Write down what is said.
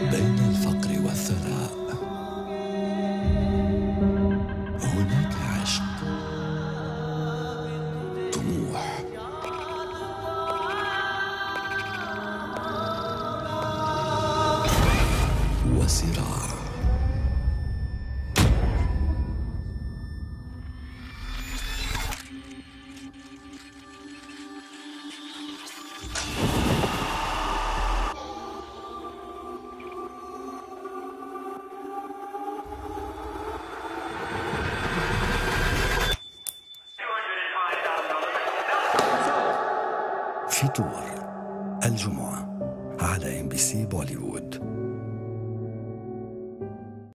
بين الفقر والثراء. هناك عشق طموح. وصراع. فطور الجمعة على إم بي سي بوليوود.